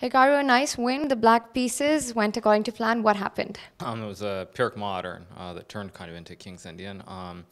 Hikaru, a nice win. The black pieces went according to plan. What happened? Um, it was a Pirc Modern uh, that turned kind of into King's Indian. Um,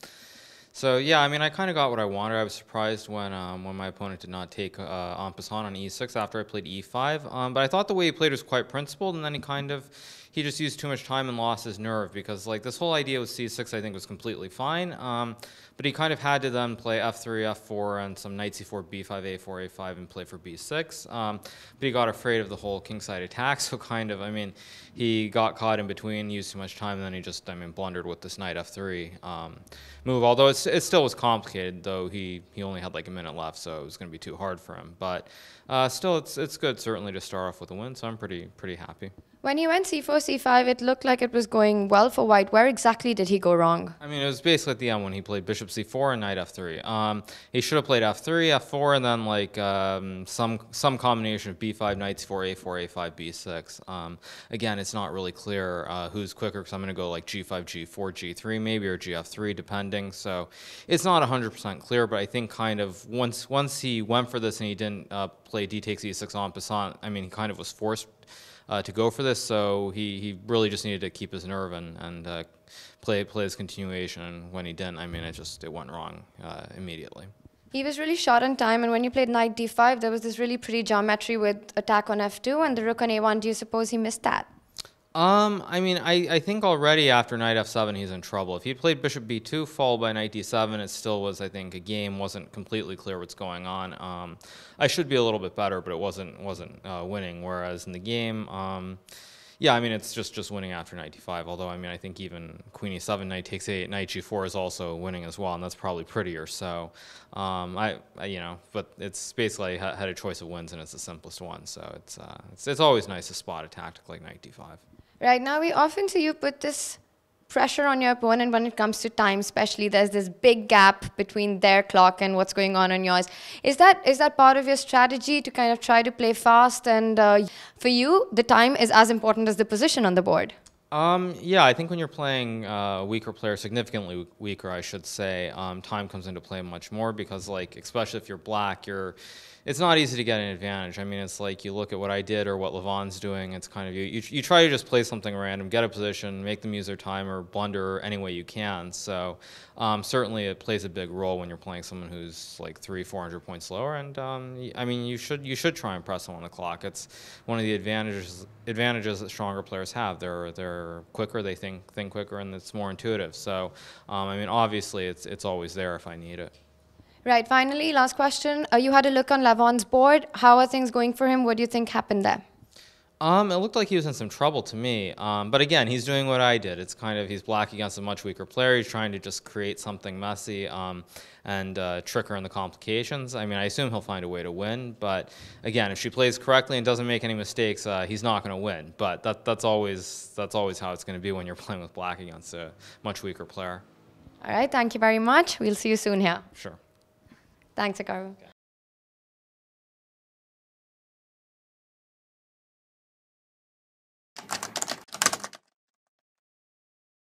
so yeah, I mean, I kind of got what I wanted. I was surprised when um, when my opponent did not take uh, en passant on e6 after I played e5. Um, but I thought the way he played was quite principled, and then he kind of he just used too much time and lost his nerve because like this whole idea with c6 I think was completely fine. Um, but he kind of had to then play f3, f4, and some knight c4, b5, a4, a5, and play for b6. Um, but he got afraid of the whole kingside attack, so kind of, I mean, he got caught in between, used too much time, and then he just, I mean, blundered with this knight f3 um, move. Although it still was complicated, though he, he only had like a minute left, so it was going to be too hard for him. But uh, still, it's, it's good certainly to start off with a win, so I'm pretty, pretty happy. When he went c4, c5, it looked like it was going well for white. Where exactly did he go wrong? I mean, it was basically at the end when he played bishop c4 and knight f3. Um, he should have played f3, f4, and then like um, some some combination of b5, knight c4, a4, a5, b6. Um, again, it's not really clear uh, who's quicker because I'm going to go like g5, g4, g3 maybe, or gf3 depending. So it's not 100% clear, but I think kind of once once he went for this and he didn't uh, play d takes e6 en passant, I mean, he kind of was forced uh, to go for this. So he, he really just needed to keep his nerve and, and uh, play play his continuation. And when he didn't, I mean, it just it went wrong uh, immediately. He was really short on time, and when you played knight d5, there was this really pretty geometry with attack on f2 and the rook on a1. Do you suppose he missed that? Um, I mean, I, I think already after knight f7 he's in trouble. If he played bishop b2 followed by knight d7, it still was, I think, a game wasn't completely clear what's going on. Um, I should be a little bit better, but it wasn't wasn't uh, winning. Whereas in the game, um, yeah, I mean, it's just just winning after knight d5. Although, I mean, I think even queen e7, knight takes 8, knight g4 is also winning as well, and that's probably prettier. So, um, I, I, you know, but it's basically had a choice of wins, and it's the simplest one. So it's uh, it's, it's always nice to spot a tactic like knight d5. Right now, we often see you put this pressure on your opponent when it comes to time especially there's this big gap between their clock and what's going on on yours. Is that is that part of your strategy to kind of try to play fast and uh, for you the time is as important as the position on the board um, yeah, I think when you're playing uh, weaker player, significantly weaker, I should say, um, time comes into play much more because, like, especially if you're black, you're it's not easy to get an advantage. I mean, it's like you look at what I did or what Levon's doing. It's kind of you, you, you try to just play something random, get a position, make them use their time or blunder any way you can. So um, certainly it plays a big role when you're playing someone who's like three, four hundred points lower. And um, I mean, you should you should try and press them on the clock. It's one of the advantages advantages that stronger players have. They're they're quicker, they think think quicker, and it's more intuitive. So um, I mean, obviously it's it's always there if I need it. Right. Finally, last question. Uh, you had a look on Levon's board. How are things going for him? What do you think happened there? Um, it looked like he was in some trouble to me. Um, but again, he's doing what I did. It's kind of he's black against a much weaker player. He's trying to just create something messy um, and uh, trick her in the complications. I mean, I assume he'll find a way to win. But again, if she plays correctly and doesn't make any mistakes, uh, he's not going to win. But that, that's always that's always how it's going to be when you're playing with black against a much weaker player. All right. Thank you very much. We'll see you soon here. Sure. Thanks, Hikaru.